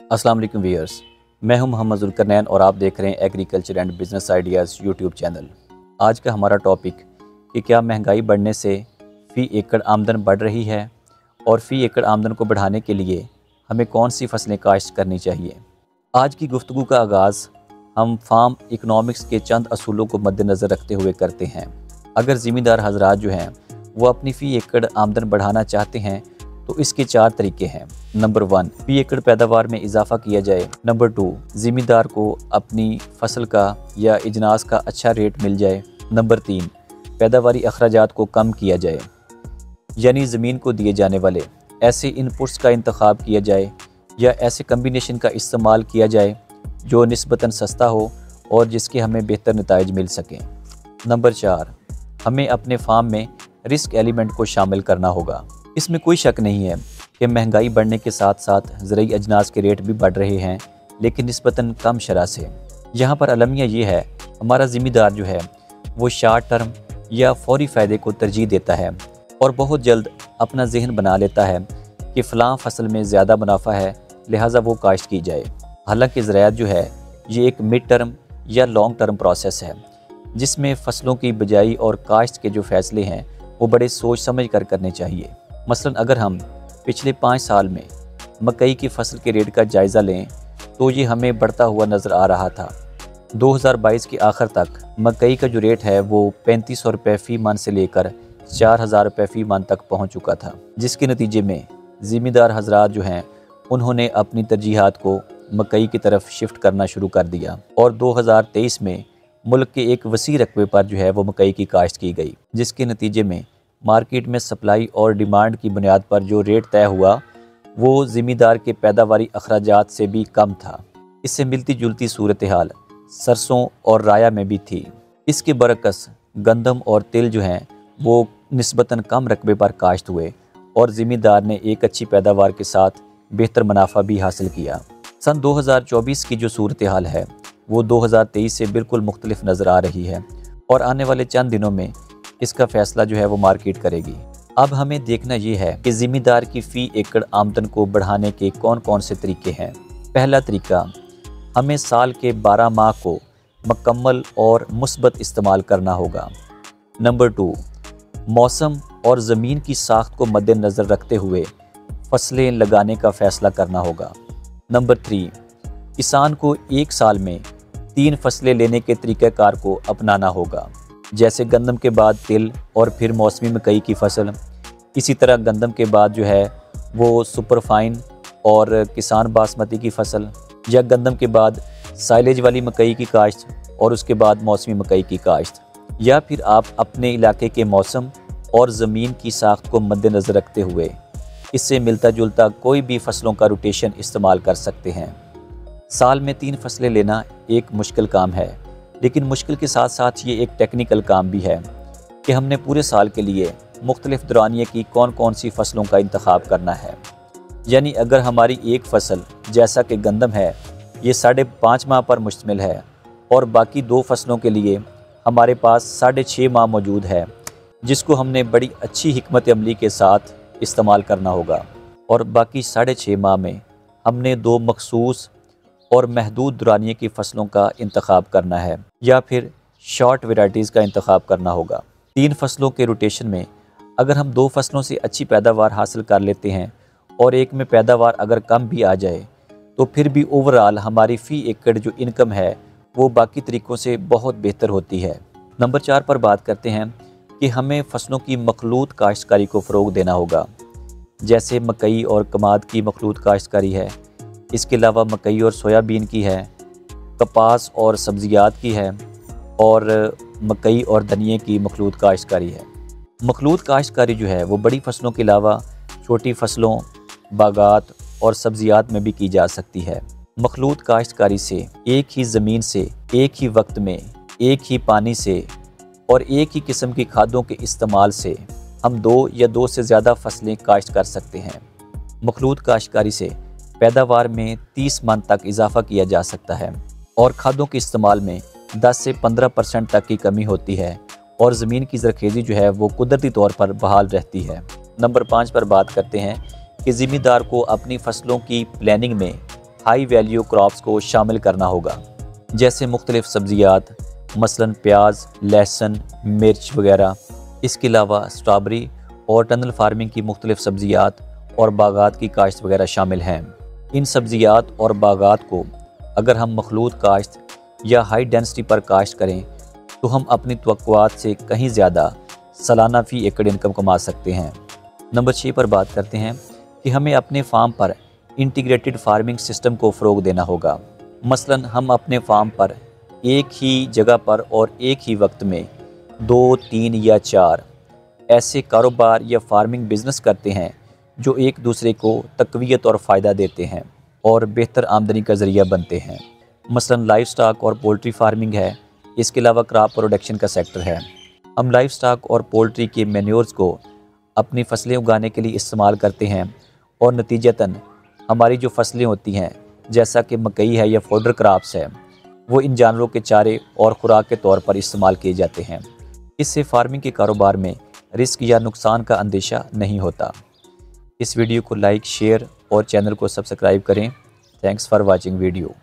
अस्सलाम वालेकुम व्यूअर्स। मैं हूँ मोहम्मद जुलकरनैन और आप देख रहे हैं agriculture and business ideas YouTube channel. आज का हमारा टॉपिक कि क्या महँगाई बढ़ने से फ़ी एकड़ आमदन बढ़ रही है और फ़ी एकड़ आमदन को बढ़ाने के लिए हमें कौन सी फ़सलें काश्त करनी चाहिए? आज की गुफ्तु का आगाज़ हम फार्म इकनॉमिक्स के चंद असूलों को मद्देनज़र रखते हुए करते हैं। अगर ज़िम्मेदार हजरात जो हैं, वो अपनी फ़ी एकड़ आमदन बढ़ाना चाहते हैं तो इसके चार तरीके हैं। नंबर वन फ़ी एकड़ पैदावार में इजाफा किया जाए। नंबर टू ज़िम्मेदार को अपनी फ़सल का या इजनास का अच्छा रेट मिल जाए। नंबर तीन, पैदावारी अखराज को कम किया जाए, यानी ज़मीन को दिए जाने वाले। ऐसे इनपुट्स का इंतखब किया जाए या ऐसे कम्बिनेशन का इस्तेमाल किया जाए जो नस्बता सस्ता हो और जिसके हमें बेहतर नतज मिल सकें। नंबर चार, हमें अपने फार्म में रिस्क एलिमेंट को शामिल करना होगा। इसमें कोई शक नहीं है कि महँगाई बढ़ने के साथ साथ ज़रूरी अजनास के रेट भी बढ़ रहे हैं, लेकिन नस्बता कम शरह से। यहाँ पर अलमिया ये है, हमारा ज़िम्मेदार जो है, वो शार्ट टर्म या फौरी फ़ायदे को तरजीह देता है और बहुत जल्द अपना जहन बना लेता है कि फ़लाँ फ़सल में ज़्यादा मुनाफा है, लिहाजा वो काश्त की जाए। हालाँकि ज़रात जो है, ये एक मिड टर्म या लॉन्ग टर्म प्रोसेस है, जिसमें फ़सलों की बजाई और काश्त के जो फ़ैसले हैं, वो बड़े सोच समझ कर करने चाहिए। मसलन अगर हम पिछले पाँच साल में मकई की फ़सल के रेट का जायज़ा लें तो ये हमें बढ़ता हुआ नज़र आ रहा था। 2022 के आखिर तक मकई का जो रेट है, वो पैंतीस सौ रुपये फ़ी मन से लेकर चार हज़ार रुपये फ़ी मन तक पहुँच चुका था। जिसके नतीजे में ज़िम्मेदार हजरात जो हैं, उन्होंने अपनी तरजीहत को मकई की तरफ़ शिफ्ट करना शुरू कर दिया और 2023 में मुल्क के एक वसी रकबे पर जो है, वो मकई की काश्त की गई, जिसके नतीजे में मार्केट में सप्लाई और डिमांड की बुनियाद पर जो रेट तय हुआ, वो ज़िम्मेदार के पैदावारी अखराज से भी कम था। इससे मिलती जुलती सूरत हाल सरसों और राया में भी थी। इसके बरकस गंदम और तिल जो हैं, वो नस्बता कम रकबे पर काश्त हुए और ज़िम्मेदार ने एक अच्छी पैदावार के साथ बेहतर मुनाफा भी हासिल किया। सन 2024 की जो सूरत हाल है, वो 2023 से बिल्कुल मुख्तलिफ़ नज़र आ रही है और आने वाले चंद दिनों में इसका फैसला जो है वो मार्केट करेगी। अब हमें देखना ये है कि ज़िम्मेदार की फ़ी एकड़ आमदन को बढ़ाने के कौन कौन से तरीके हैं। पहला तरीका, हमें साल के 12 माह को मकम्मल और मुस्बत इस्तेमाल करना होगा। नंबर टू, मौसम और ज़मीन की साख्त को मद्देनज़र रखते हुए फ़सलें लगाने का फ़ैसला करना होगा। नंबर थ्री, किसान को एक साल में तीन फ़सलें लेने के तरीक़ाकार को अपनाना होगा। जैसे गंदम के बाद तिल और फिर मौसमी मकई की फ़सल। इसी तरह गंदम के बाद जो है, वो सुपरफाइन और किसान बासमती की फ़सल या गंदम के बाद साइलेज वाली मकई की काश्त और उसके बाद मौसमी मकई की काश्त। या फिर आप अपने इलाके के मौसम और ज़मीन की साख्त को मद्देनज़र रखते हुए इससे मिलता जुलता कोई भी फ़सलों का रोटेशन इस्तेमाल कर सकते हैं। साल में तीन फ़सलें लेना एक मुश्किल काम है। लेकिन मुश्किल के साथ साथ ये एक टेक्निकल काम भी है कि हमने पूरे साल के लिए मुख्तलिफ़ दौरानिए की कौन कौन सी फ़सलों का इंतखब करना है। यानी अगर हमारी एक फ़सल जैसा कि गंदम है, ये साढ़े पाँच माह पर मुश्तमिल है और बाकी दो फ़सलों के लिए हमारे पास साढ़े छः माह मौजूद है, जिसको हमने बड़ी अच्छी हमत अमली के साथ इस्तेमाल करना होगा। और बाकी साढ़े छः माह में हमने दो मखसूस और महदूद दुरानिए की फ़सलों का इंतखब करना है, या फिर शॉर्ट वेराइटीज़ का इंतखब करना होगा। तीन फ़सलों के रोटेशन में अगर हम दो फ़सलों से अच्छी पैदावार हासिल कर लेते हैं और एक में पैदावार अगर कम भी आ जाए तो फिर भी ओवरऑल हमारी फ़ी एकड़ जो इनकम है, वो बाकी तरीक़ों से बहुत बेहतर होती है। नंबर चार पर बात करते हैं कि हमें फ़सलों की मखलूत काश्तकारी को फ़रोग देना होगा। जैसे मकई और कमाद की मखलूत काश्तकारी है इसके अलावा मकई और सोयाबीन की है, कपास और सब्जियात की है और मकई और धनिए की मखलूत काश्तकारी है। मखलूत काश्तकारी जो है, वो बड़ी फ़सलों के अलावा छोटी फ़सलों, बागात और सब्जियात में भी की जा सकती है। मखलूत काश्तकारी से एक ही ज़मीन से, एक ही वक्त में, एक ही पानी से और एक ही किस्म की खादों के इस्तेमाल से हम दो या दो से ज़्यादा फ़सलें काश्त कर सकते हैं। मखलूत काश्तकारी से पैदावार में 30 मन तक इजाफा किया जा सकता है और खादों के इस्तेमाल में 10 से 15 परसेंट तक की कमी होती है और ज़मीन की जरखेज़ी जो है वो कुदरती तौर पर बहाल रहती है। नंबर पाँच पर बात करते हैं कि ज़िम्मेदार को अपनी फ़सलों की प्लानिंग में हाई वैल्यू क्रॉप्स को शामिल करना होगा। जैसे मुख्तलिफ़ सब्जियात, मसलन प्याज, लहसुन, मिर्च वगैरह। इसके अलावा स्ट्रॉबेरी और टनल फ़ार्मिंग की मुख्तलिफ़ सब्जियात और बागात की काश्त वगैरह शामिल हैं। इन सब्जियात और बागात को अगर हम मखलूत काश्त या हाई डेंसिटी पर काश्त करें तो हम अपनी तो से कहीं ज़्यादा सालाना फ़ी एकड़ इनकम कमा सकते हैं। नंबर छः पर बात करते हैं कि हमें अपने फार्म पर इंटीग्रेटेड फ़ार्मिंग सिस्टम को फ़रोग देना होगा। मसलन, हम अपने फार्म पर एक ही जगह पर और एक ही वक्त में दो, तीन या चार ऐसे कारोबार या फ़ार्मिंग बिज़नेस करते हैं जो एक दूसरे को तकवीत और फ़ायदा देते हैं और बेहतर आमदनी का ज़रिया बनते हैं। मसलन लाइफ स्टाक और पोल्ट्री फ़ार्मिंग है। इसके अलावा क्रॉप प्रोडक्शन का सेक्टर है। हम लाइफ स्टाक और पोल्ट्री के मेन्योर्स को अपनी फ़सलें उगाने के लिए इस्तेमाल करते हैं और नतीजतन हमारी जो फ़सलें होती हैं, जैसा कि मकई है या फोडर क्राप्स है, वो इन जानवरों के चारे और खुराक के तौर पर इस्तेमाल किए जाते हैं। इससे फ़ार्मिंग के कारोबार में रिस्क या नुकसान का अंदेशा नहीं होता। इस वीडियो को लाइक शेयर और चैनल को सब्सक्राइब करें। Thanks for watching video